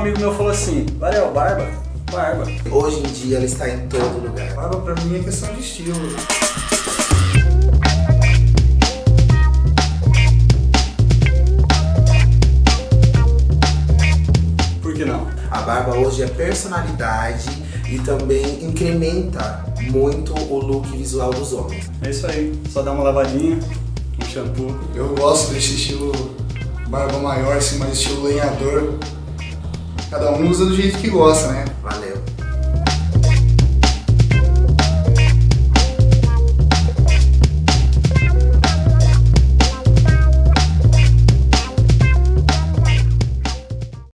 amigo meu falou assim, Varel, barba, barba. Hoje em dia ela está em todo lugar. Barba pra mim é questão de estilo. Por que não? A barba hoje é personalidade e também incrementa muito o look visual dos homens. É isso aí, só dá uma lavadinha, um shampoo. Eu gosto desse estilo barba maior, assim, mais estilo lenhador. Cada um usa do jeito que gosta, né? Valeu.